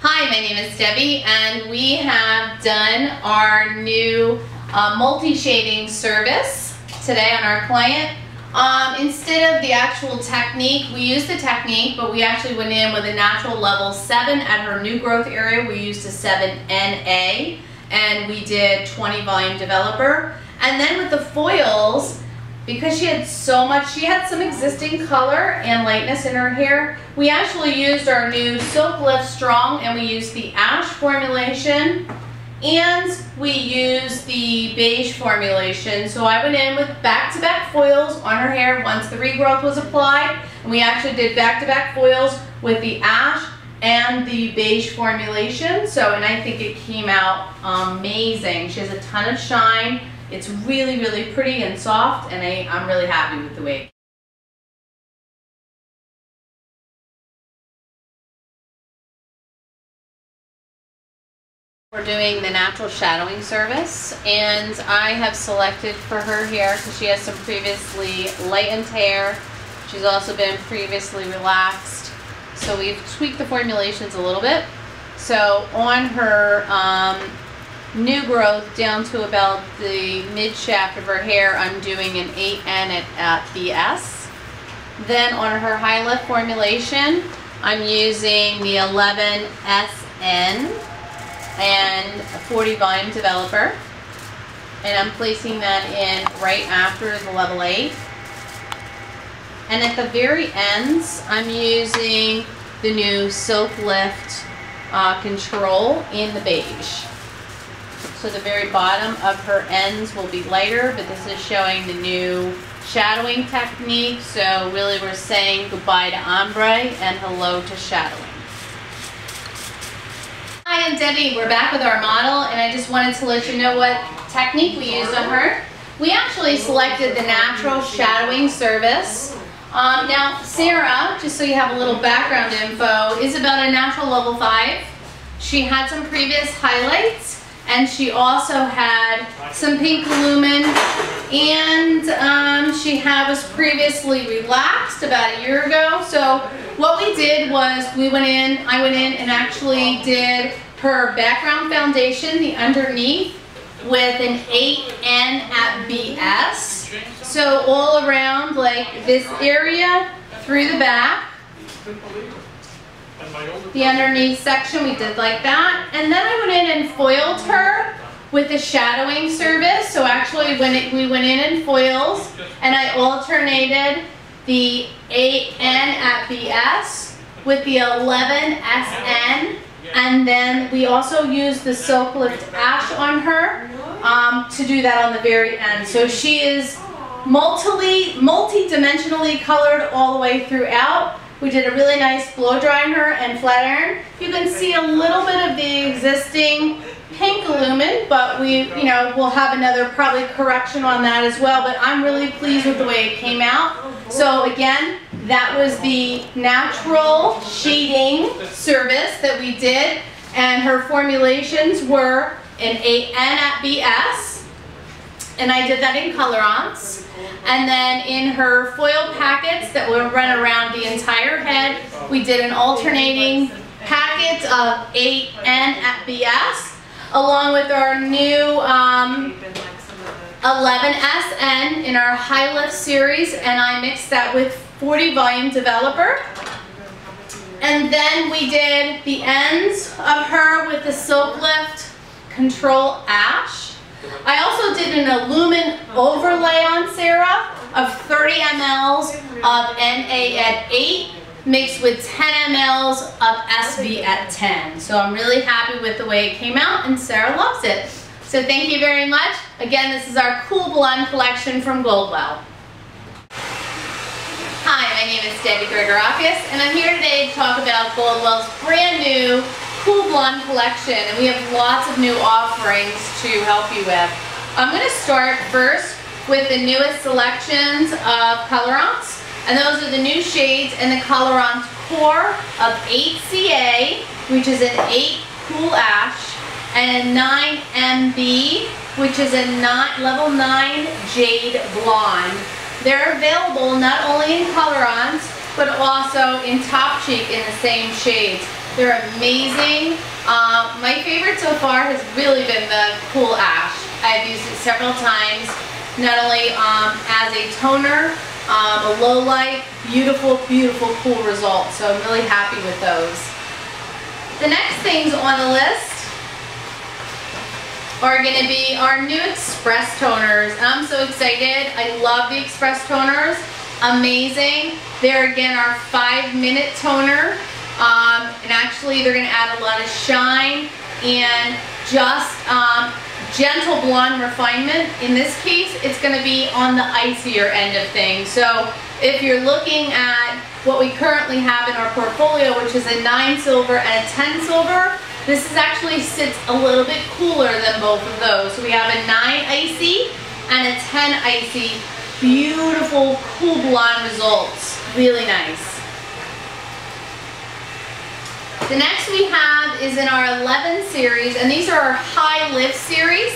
Hi, my name is Debbie, and we have done our new uh, multi-shading service today on our client. Um, instead of the actual technique, we used the technique, but we actually went in with a natural level 7 at her new growth area. We used a 7NA, and we did 20 volume developer. And then with the foils, because she had so much, she had some existing color and lightness in her hair, we actually used our new Silk Lift Strong and we used the ash formulation and we used the beige formulation. So I went in with back-to-back -back foils on her hair once the regrowth was applied. And we actually did back-to-back -back foils with the ash and the beige formulation. So, and I think it came out amazing. She has a ton of shine. It's really, really pretty and soft, and I, I'm really happy with the way. We're doing the natural shadowing service and I have selected for her hair because she has some previously lightened hair. She's also been previously relaxed. So we've tweaked the formulations a little bit. So on her um, new growth down to about the mid shaft of her hair, I'm doing an 8N at, at S. Then on her high lift formulation, I'm using the 11SN and a 40 volume developer. And I'm placing that in right after the level 8. And at the very ends, I'm using the new Silk Lift uh, Control in the beige. So the very bottom of her ends will be lighter, but this is showing the new shadowing technique. So really we're saying goodbye to ombre and hello to shadowing. Hi, I'm Debbie. We're back with our model, and I just wanted to let you know what technique we used on her. We actually selected the natural shadowing service. Um, now, Sarah, just so you have a little background info, is about a natural level 5. She had some previous highlights and she also had some pink lumen. And um, she had was previously relaxed about a year ago. So what we did was we went in I went in and actually did her background foundation the underneath with an 8N at BS so all around like this area through the back the underneath section we did like that. And then I went in and foiled her with the shadowing service. So actually when it, we went in and foils and I alternated the 8N at BS with the 11SN and then we also used the Silk Lift Ash on her um, to do that on the very end. So she is multi, multi-dimensionally colored all the way throughout. We did a really nice blow drying her and flat iron. You can see a little bit of the existing pink lumen, but we, you know, we'll have another probably correction on that as well, but I'm really pleased with the way it came out. So again, that was the natural shading service that we did, and her formulations were an 8N at BS, and I did that in Colorance. And then in her foil packets that will run around the entire head, we did an alternating packet of 8N at BS, along with our new um, 11SN in our high lift series, and I mixed that with 40 volume developer. And then we did the ends of her with the Silk Lift Control Ash. I also did an Elumen overlay on Sarah of 30 mLs of NA at 8 mixed with 10 mLs of SV at 10. So I'm really happy with the way it came out and Sarah loves it. So thank you very much. Again, this is our Cool Blonde collection from Goldwell. Hi, my name is Debbie Gregorakis and I'm here today to talk about Goldwell's brand new Cool Blonde collection and we have lots of new offerings to help you with. I'm going to start first with the newest selections of colorants and those are the new shades in the colorant core of 8CA which is an 8 Cool Ash and a 9MB which is a nine, level 9 Jade Blonde. They're available not only in Colorance but also in Topchic in the same shades. They're amazing. Uh, my favorite so far has really been the Cool Ash. I've used it several times, not only um, as a toner, um, a low light, beautiful, beautiful, cool results. So I'm really happy with those. The next things on the list are going to be our new Express toners. I'm so excited. I love the Express toners. Amazing. They're again our five minute toner. Um, and actually they're going to add a lot of shine and just um, gentle blonde refinement. In this case, it's going to be on the icier end of things. So if you're looking at what we currently have in our portfolio, which is a 9 silver and a 10 silver, this is actually sits a little bit cooler than both of those. So we have a 9 icy and a 10 icy. Beautiful, cool blonde results. Really nice. The next we have is in our 11 series, and these are our high lift series.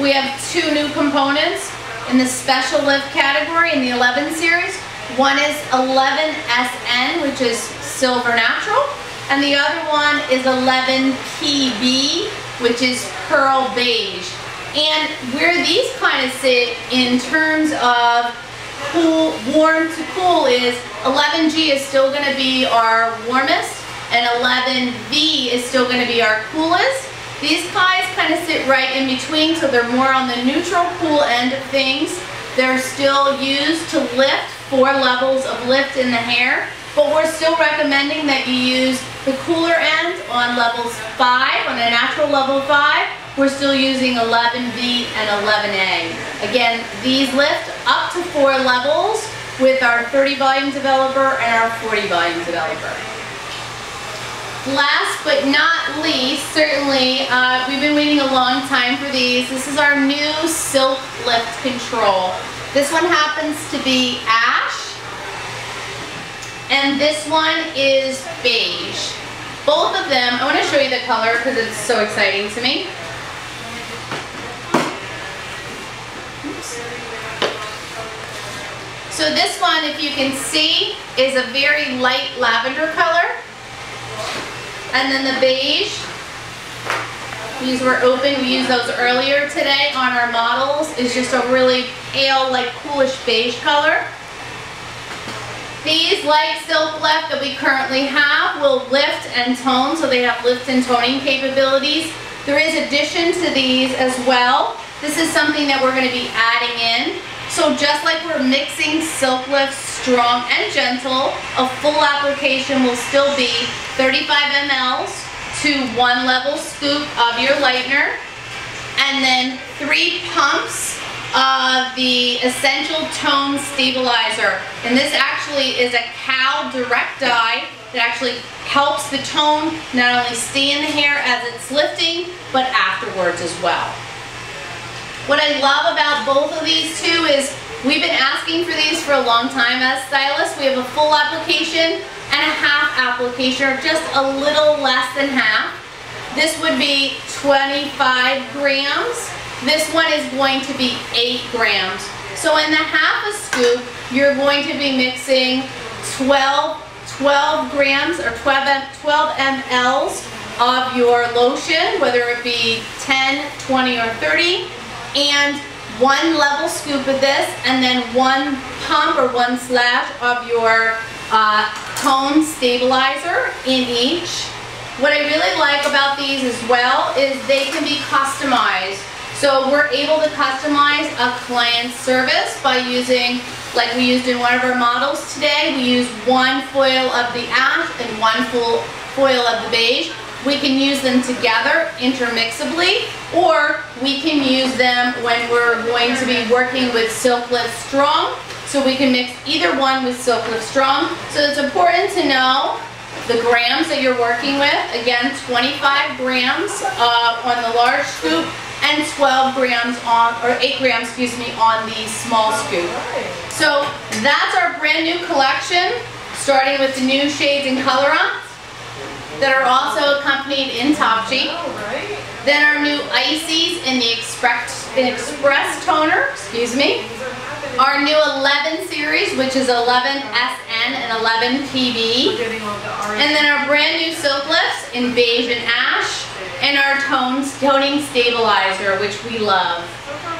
We have two new components in the special lift category in the 11 series. One is 11SN, which is silver natural, and the other one is 11PB, which is pearl beige. And where these kind of sit in terms of cool, warm to cool is 11G is still going to be our warmest, and 11V is still going to be our coolest. These guys kind of sit right in between, so they're more on the neutral cool end of things. They're still used to lift four levels of lift in the hair, but we're still recommending that you use the cooler end on levels 5, on a natural level 5. We're still using 11V and 11A. Again, these lift up to four levels with our 30 volume developer and our 40 volume developer. Last but not least, certainly, uh, we've been waiting a long time for these. This is our new Silk Lift Control. This one happens to be ash, and this one is beige. Both of them, I want to show you the color because it's so exciting to me. So this one, if you can see, is a very light lavender color. And then the beige, these were open, we used those earlier today on our models, is just a really pale, like coolish beige color. These light silk lift that we currently have will lift and tone, so they have lift and toning capabilities. There is addition to these as well. This is something that we're going to be adding in. So just like we're mixing Silk Lift strong and gentle, a full application will still be 35 mLs to one level scoop of your lightener, and then three pumps of the Essential Tone Stabilizer. And this actually is a Cal Direct Dye that actually helps the tone not only stay in the hair as it's lifting, but afterwards as well. What I love about both of these two is we've been asking for these for a long time as stylists. We have a full application and a half application, or just a little less than half. This would be 25 grams. This one is going to be 8 grams. So in the half a scoop, you're going to be mixing 12, 12 grams or 12, 12 mLs of your lotion, whether it be 10, 20, or 30 and one level scoop of this and then one pump or one slash of your uh, tone stabilizer in each. What I really like about these as well is they can be customized. So we're able to customize a client service by using, like we used in one of our models today, we use one foil of the ash and one full foil of the beige. We can use them together intermixably or we can use them when we're going to be working with Silk Lift Strong. So we can mix either one with Silk Lift Strong. So it's important to know the grams that you're working with. Again, 25 grams uh, on the large scoop and 12 grams on, or 8 grams, excuse me, on the small scoop. So that's our brand new collection, starting with the new shades and Colorance that are also accompanied in Topchic. Then our new Ices in the Express, in Express Toner, excuse me. our new 11 series, which is 11 SN and 11 PB. And then our brand new silk lifts in beige and ash. And our tones, toning stabilizer, which we love.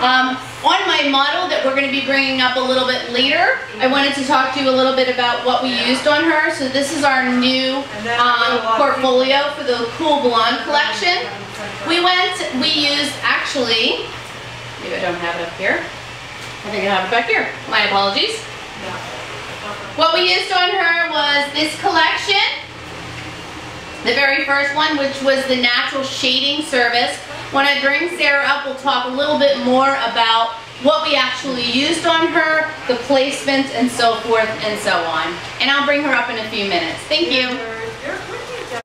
Um, on my model that we're going to be bringing up a little bit later, I wanted to talk to you a little bit about what we used on her. So this is our new um, portfolio for the Cool Blonde collection. We went, we used actually, maybe I don't have it up here. I think I have it back here. My apologies. What we used on her was this collection. The very first one, which was the natural shading service. When I bring Sarah up, we'll talk a little bit more about what we actually used on her, the placements, and so forth and so on. And I'll bring her up in a few minutes. Thank you.